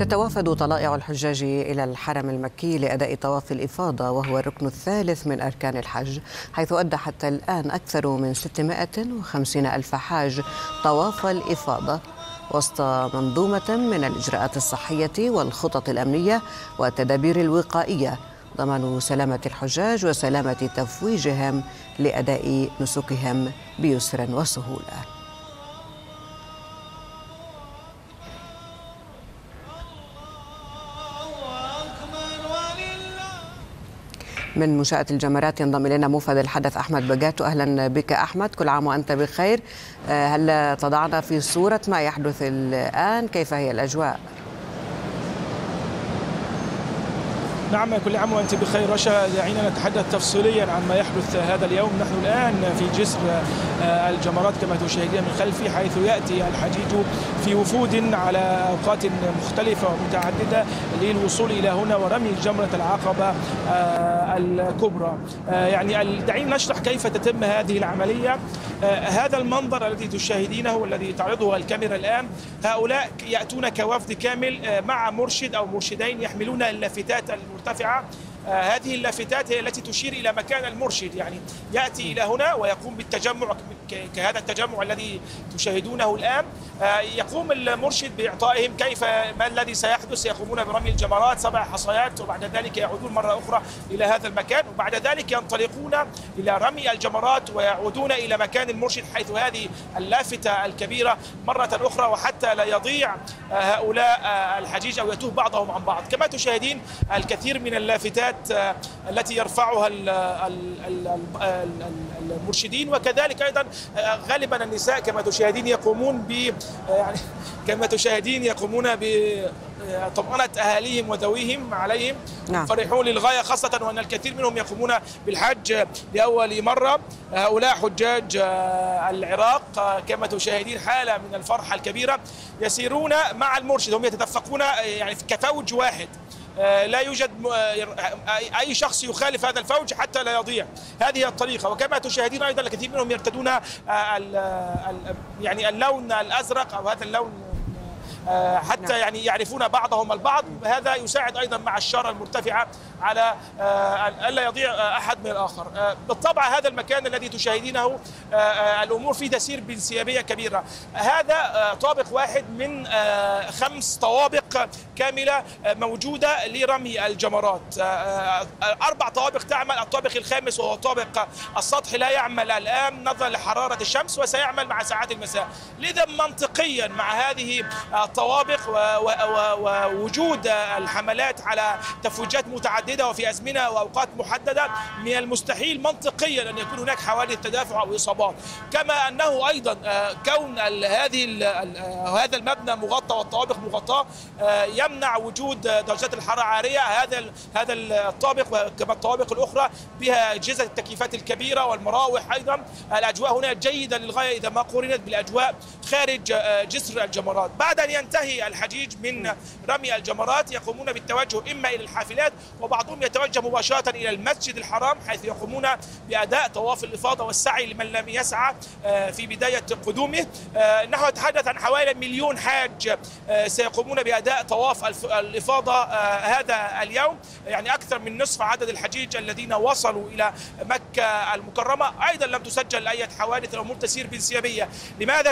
تتوافد طلائع الحجاج إلى الحرم المكي لأداء طواف الإفاضة وهو الركن الثالث من أركان الحج حيث أدى حتى الآن أكثر من 650 ألف حاج طواف الإفاضة وسط منظومة من الإجراءات الصحية والخطط الأمنية والتدابير الوقائية. ضمان سلامة الحجاج وسلامة تفويجهم لأداء نسكهم بيسر وسهولة. من منشأة الجمرات ينضم إلينا موفد الحدث أحمد بقاتو أهلا بك أحمد كل عام وأنت بخير. هل تضعنا في صورة ما يحدث الآن؟ كيف هي الأجواء؟ نعم كل عام وأنت بخير. رشا دعينا نتحدث تفصيليا عن ما يحدث هذا اليوم. نحن الآن في جسر الجمرات كما تشاهدين من خلفي حيث يأتي الحجيج في وفود على أوقات مختلفة ومتعددة للوصول إلى هنا ورمي جمرة العقبة الكبرى. يعني دعينا نشرح كيف تتم هذه العملية. هذا المنظر الذي تشاهدينه والذي تعرضه الكاميرا الآن هؤلاء يأتون كوفد كامل مع مرشد أو مرشدين يحملون اللافتات آه هذه اللافتات هي التي تشير إلى مكان المرشد. يعني يأتي إلى هنا ويقوم بالتجمع كهذا التجمع الذي تشاهدونه الآن. آه يقوم المرشد بإعطائهم كيف ما الذي سيحدث؟ يقومون برمي الجمرات سبع حصيات وبعد ذلك يعودون مرة أخرى إلى هذا المكان. وبعد ذلك ينطلقون إلى رمي الجمرات ويعودون إلى مكان المرشد حيث هذه اللافتة الكبيرة مرة أخرى وحتى لا يضيع هؤلاء الحجيج أو يتوه بعضهم عن بعض. كما تشاهدين الكثير من اللافتات التي يرفعها المرشدين وكذلك أيضا غالبا النساء كما تشاهدين يقومون ب يعني كما تشاهدين يقومون ب طمأنة أهاليهم وذويهم عليهم. نعم. فرحون للغاية خاصة وأن الكثير منهم يقومون بالحج لأول مرة. هؤلاء حجاج العراق كما تشاهدين حالة من الفرحة الكبيرة. يسيرون مع المرشد هم يتدفقون يعني كفوج واحد. لا يوجد أي شخص يخالف هذا الفوج حتى لا يضيع. هذه الطريقة. وكما تشاهدين أيضا الكثير منهم يرتدون يعني اللون الأزرق أو هذا اللون حتى يعني يعرفون بعضهم البعض. هذا يساعد أيضا مع الشارة المرتفعة على ألا يضيع أحد من الآخر. بالطبع هذا المكان الذي تشاهدينه الأمور فيه تسير بانسيابيه كبيرة. هذا طابق واحد من خمس طوابق كاملة موجودة لرمي الجمرات. أربع طوابق تعمل الطابق الخامس وهو طابق السطح. لا يعمل الآن نظرا لحرارة الشمس وسيعمل مع ساعات المساء. لذا منطقيا مع هذه الطوابق ووجود الحملات على تفويجات متعددة وفي أزمنة وأوقات محددة من المستحيل منطقيا أن يكون هناك حوادث تدافع أو إصابات. كما أنه أيضا كون هذه هذا المبنى مغطى والطوابق مغطاه يمنع وجود درجات الحرارة عالية. هذا هذا الطابق كما الطوابق الأخرى بها أجهزة التكييفات الكبيرة والمراوح أيضا. الأجواء هنا جيدة للغاية إذا ما قورنت بالأجواء خارج جسر الجمرات. بعد أن ينتهي الحجيج من رمي الجمرات يقومون بالتوجه إما إلى الحافلات وبعضهم يتوجه مباشرة إلى المسجد الحرام حيث يقومون بأداء طواف الإفاضة والسعي لمن لم يسعى في بداية قدومه. نحن نتحدث عن حوالي مليون حاج سيقومون بأداء طواف الإفاضة هذا اليوم. يعني أكثر من نصف عدد الحجيج الذين وصلوا إلى مكة المكرمة. أيضا لم تسجل أي حوادث الأمور تسير بانسيابية. لماذا